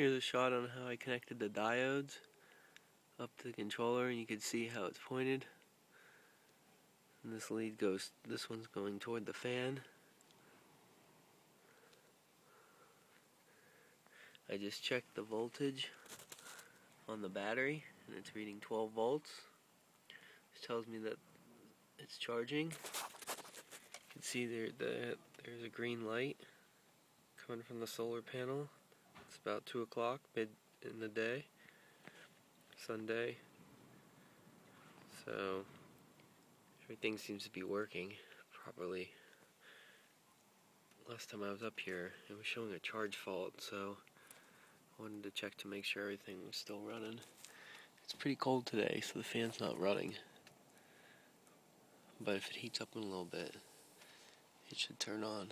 Here's a shot on how I connected the diodes up to the controller and you can see how it's pointed. And this lead goes, this one's going toward the fan. I just checked the voltage on the battery and it's reading 12 volts. This tells me that it's charging. You can see there the, there's a green light coming from the solar panel. About 2 o'clock mid in the day, Sunday. So everything seems to be working properly. Last time I was up here, it was showing a charge fault, so I wanted to check to make sure everything was still running. It's pretty cold today, so the fan's not running. But if it heats up in a little bit, it should turn on.